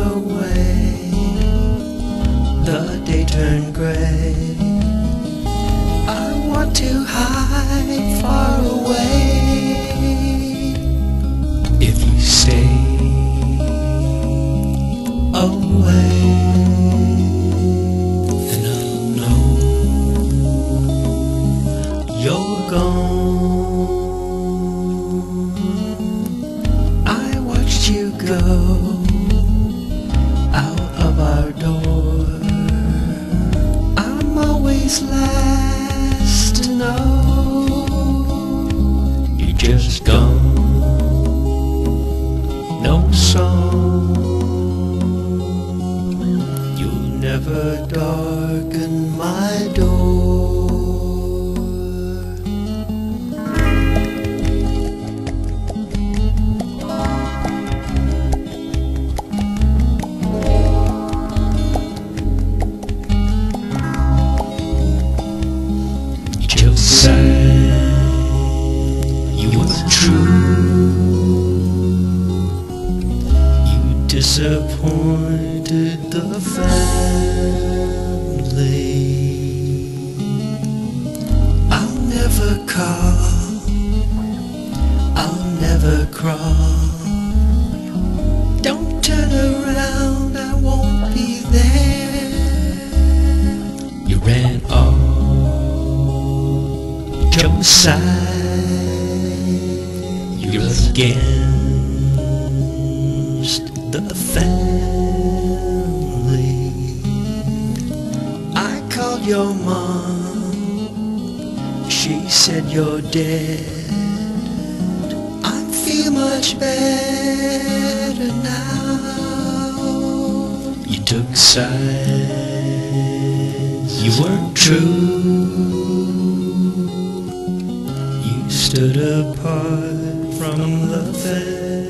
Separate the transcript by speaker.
Speaker 1: away. The day turned gray. I want to hide far away. If you stay away, then I'll know you're gone. I watched you go never darken my door. Disappointed the family. I'll never call. I'll never crawl. Don't turn around. I won't be there. You ran off. Josiah, you're against the family. I called your mom, she said you're dead. I feel much better now. You took sides, you weren't true. You stood apart from the family.